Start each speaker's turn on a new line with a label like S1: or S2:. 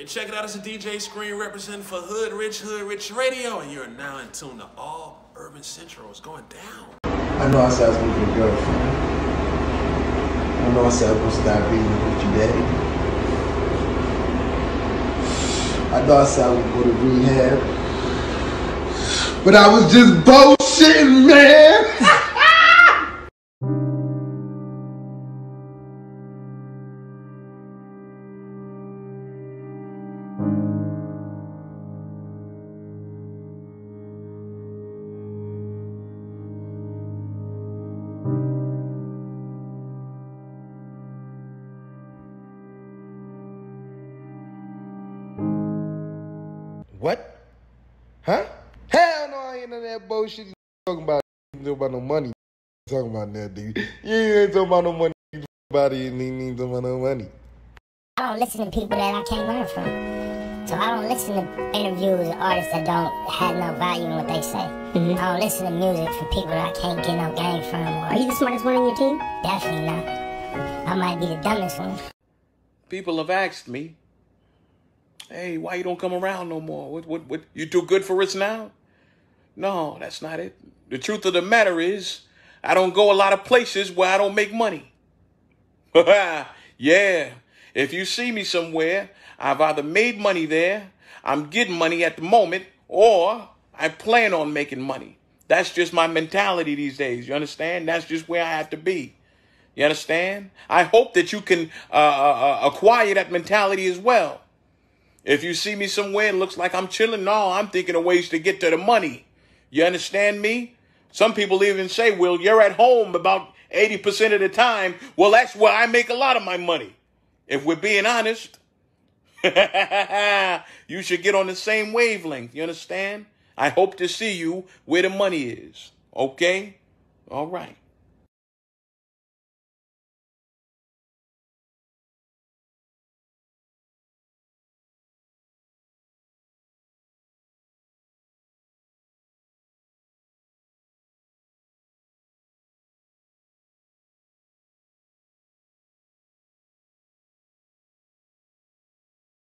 S1: Hey, check it out. It's a DJ Scream representing for Hood Rich Hood Rich Radio, and you're now in tune to all Urban Central. It's going down.
S2: I know I said I was gonna get a girlfriend. I know I said I was gonna stop beating with daddy. I know I said I was go to rehab. But I was just bullshitting, man! What? Huh? Hell no, I ain't in that bullshit. You talking about, you talking about no money. You talking about that, dude. You ain't talking about no money. You about it, and you ain't talking about no money.
S3: I don't listen to people that I can't learn from. So I don't listen to interviews of artists that don't have no value in what they say.
S4: Mhm.
S3: I don't listen to music from people that I can't get no game from.
S4: Are you the smartest one on your team?
S3: definitely not. I might be the dumbest one.
S5: People have asked me, "Hey, why you don't come around no more? What, what, what? You too good for us now?" No, that's not it. The truth of the matter is, I don't go a lot of places where I don't make money. yeah, if you see me somewhere, I've either made money there, I'm getting money at the moment, or I plan on making money. That's just my mentality these days. You understand? That's just where I have to be. You understand? I hope that you can uh, uh, uh, acquire that mentality as well. If you see me somewhere and looks like I'm chilling, no, I'm thinking of ways to get to the money. You understand me? Some people even say, well, you're at home about 80% of the time. Well, that's where I make a lot of my money. If we're being honest, you should get on the same wavelength. You understand? I hope to see you where the money is. Okay? All right.